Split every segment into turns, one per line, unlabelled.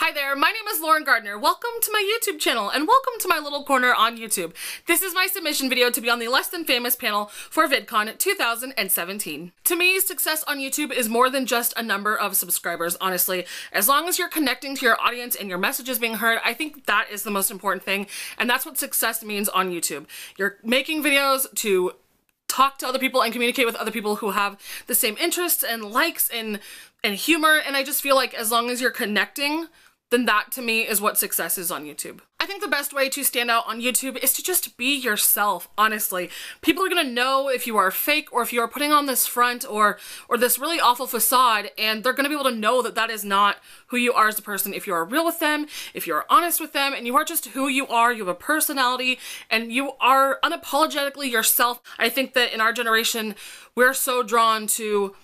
Hi there, my name is Lauryn Gardner. Welcome to my YouTube channel and welcome to my little corner on YouTube. This is my submission video to be on the Less Than Famous panel for VidCon 2017. To me, success on YouTube is more than just a number of subscribers, honestly. As long as you're connecting to your audience and your message is being heard, I think that is the most important thing and that's what success means on YouTube. You're making videos to talk to other people and communicate with other people who have the same interests and likes and and humor and I just feel like as long as you're connecting then that to me is what success is on YouTube. I think the best way to stand out on YouTube is to just be yourself, honestly. People are gonna know if you are fake or if you are putting on this front or or this really awful facade and they're gonna be able to know that that is not who you are as a person. If you are real with them, if you are honest with them, and you are just who you are, you have a personality, and you are unapologetically yourself. I think that in our generation, we're so drawn to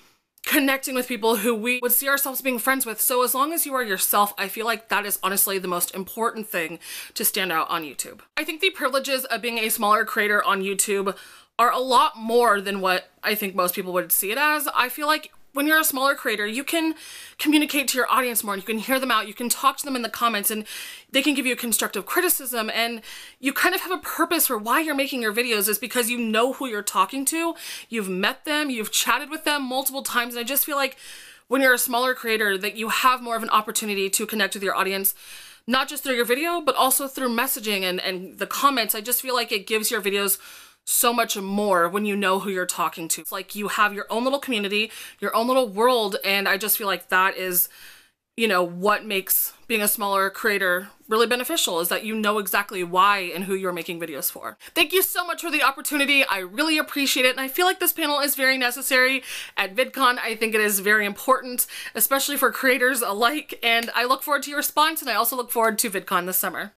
connecting with people who we would see ourselves being friends with. So as long as you are yourself, I feel like that is honestly the most important thing to stand out on YouTube. I think the privileges of being a smaller creator on YouTube are a lot more than what I think most people would see it as. I feel like when you're a smaller creator, you can communicate to your audience more and you can hear them out. You can talk to them in the comments and they can give you constructive criticism and you kind of have a purpose for why you're making your videos is because you know who you're talking to. You've met them, you've chatted with them multiple times and I just feel like when you're a smaller creator that you have more of an opportunity to connect with your audience not just through your video, but also through messaging and, and the comments. I just feel like it gives your videos so much more when you know who you're talking to. It's like you have your own little community, your own little world, and I just feel like that is, you know, what makes being a smaller creator really beneficial is that you know exactly why and who you're making videos for. Thank you so much for the opportunity. I really appreciate it and I feel like this panel is very necessary at VidCon. I think it is very important, especially for creators alike, and I look forward to your response and I also look forward to VidCon this summer.